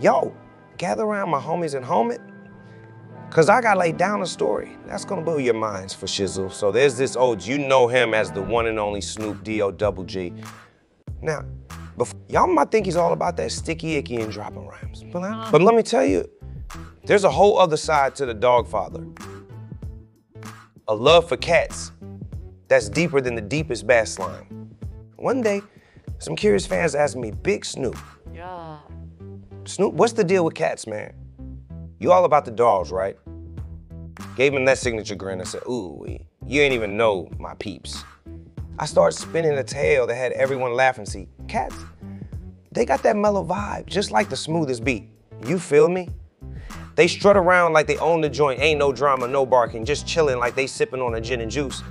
Yo, gather around my homies and home it. Cause I got laid down a story. That's gonna blow your minds for Shizzle. So there's this old, you know him as the one and only Snoop D-O double G. Now, y'all might think he's all about that sticky icky and dropping rhymes. But, I- but let me tell you, there's a whole other side to the dog father. A love for cats that's deeper than the deepest bass slime. One day, some curious fans asked me, Big Snoop, Yeah. Snoop, what's the deal with cats, man? You all about the dogs, right? Gave him that signature grin and said, ooh, you ain't even know my peeps. I started spinning a tale that had everyone laughing. See, cats, they got that mellow vibe, just like the smoothest beat. You feel me? They strut around like they own the joint, ain't no drama, no barking, just chilling like they sipping on a gin and juice.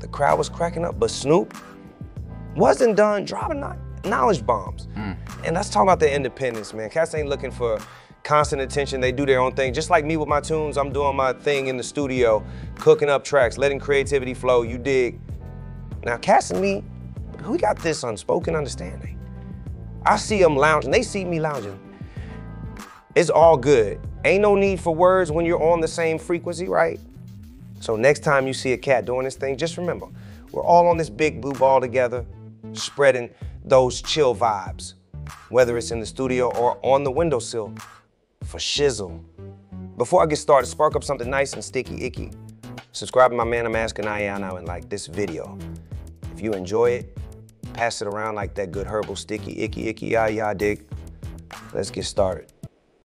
The crowd was cracking up, but Snoop wasn't done dropping knowledge bombs. Hmm. And let's talk about the independence, man. Cats ain't looking for constant attention. They do their own thing. Just like me with my tunes, I'm doing my thing in the studio, cooking up tracks, letting creativity flow. You dig? Now, Cass and me, we got this unspoken understanding. I see them lounging, they see me lounging. It's all good. Ain't no need for words when you're on the same frequency, right? So next time you see a cat doing this thing, just remember, we're all on this big blue ball together, spreading those chill vibes, whether it's in the studio or on the windowsill for shizzle. Before I get started, spark up something nice and sticky icky. Subscribe to my man I'm asking AI now and like this video. If you enjoy it, pass it around like that good herbal sticky icky icky ya ya dig. Let's get started.